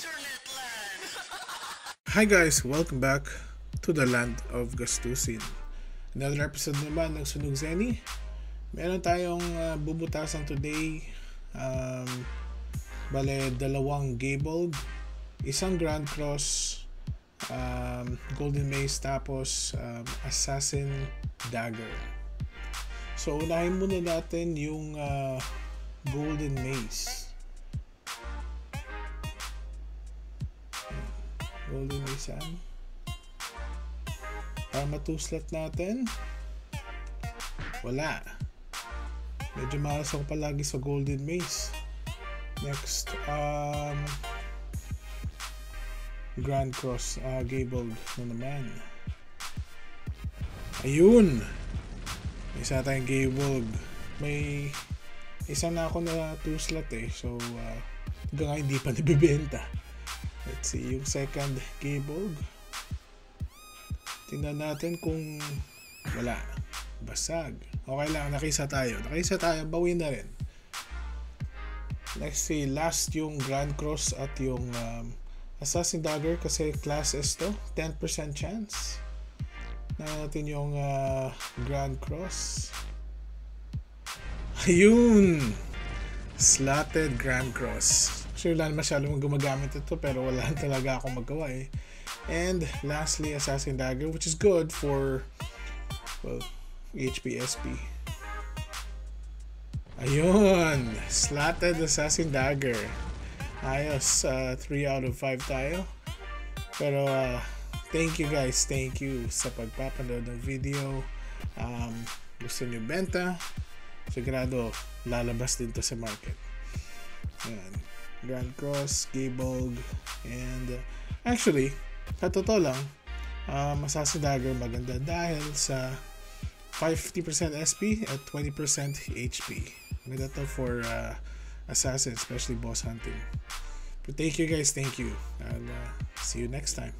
Hi guys! Welcome back to the land of Gastusin. Another episode naman ng Sunog Zeni. Meron tayong uh, bubutasan today. Um, bale, dalawang Gabled, isang Grand Cross, um, Golden Mace, tapos um, Assassin Dagger. So, unahin muna natin yung uh, Golden Mace. Golden Mason. Para matuslat natin. Wala. Medyo malas ako palagi sa Golden Maze. Next, um, Grand Cross uh, Gabled na naman. Ayun! May isa tayong Gabled. May isa na ako na two slot eh. So, uh, hanggang hindi pa nabibenta. Let's see, yung second Gabled. Tingnan natin kung wala. Basag. Okay lang, nakisa tayo. Nakisa tayo, bawin na rin. Let's see, last yung Grand Cross at yung um, Assassin Dagger kasi class S to. 10% chance. Na natin yung uh, Grand Cross. Ayun! Slotted Grand Cross. Sure, wala masyadong gumagamit ito pero wala talaga akong magawa eh. And lastly, Assassin Dagger which is good for well, HPSP. Ayun! Slotted Assassin Dagger. Ayos, 3 uh, out of 5 tayo. Pero uh, thank you guys, thank you sa pagpapanood ng video. Um, gusto nyo benta, sigurado lalabas din to sa market. Ayan. Grand Cross, Gabled, and uh, actually, sa totoo lang, um, Assassin Dagger maganda dahil sa 50% SP at 20% HP. Maganda to for uh, Assassin, especially boss hunting. But thank you guys, thank you. I'll uh, see you next time.